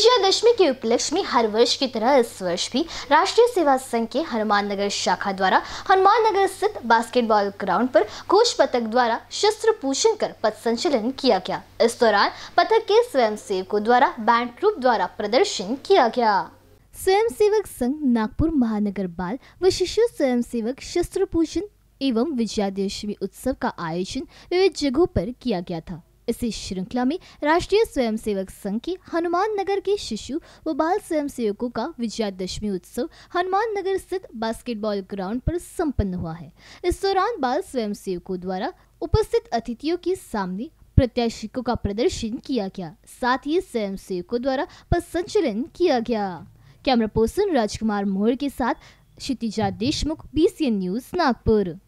विजयादशमी के उपलक्ष्य में हर वर्ष की तरह इस वर्ष भी राष्ट्रीय सेवा संघ के हनुमान नगर शाखा द्वारा हनुमान नगर स्थित बास्केटबॉल ग्राउंड पर घोष पथक द्वारा शस्त्र पूजन कर पथ संचलन किया गया। इस दौरान पथक के स्वयं सेवकों द्वारा बैंड ट्रूप द्वारा प्रदर्शन किया गया। स्वयं सेवक संघ नागपुर महानगर बाल व शिशु स्वयं सेवक शस्त्र पूजन एवं विजयादशमी उत्सव का आयोजन विविध जगहों पर किया गया था। इसी श्रृंखला में राष्ट्रीय स्वयंसेवक संघ के हनुमान नगर के शिशु व बाल स्वयंसेवकों का विजयादशमी उत्सव हनुमान नगर स्थित बास्केटबॉल ग्राउंड पर संपन्न हुआ है। इस दौरान बाल स्वयंसेवकों द्वारा उपस्थित अतिथियों के सामने प्रत्याशिकों का प्रदर्शन किया गया। साथ ही स्वयंसेवकों द्वारा पथ संचलन किया गया। कैमरा पर्सन राजकुमार मोहर के साथ क्षितिजा देशमुख बीसीएन न्यूज़ नागपुर।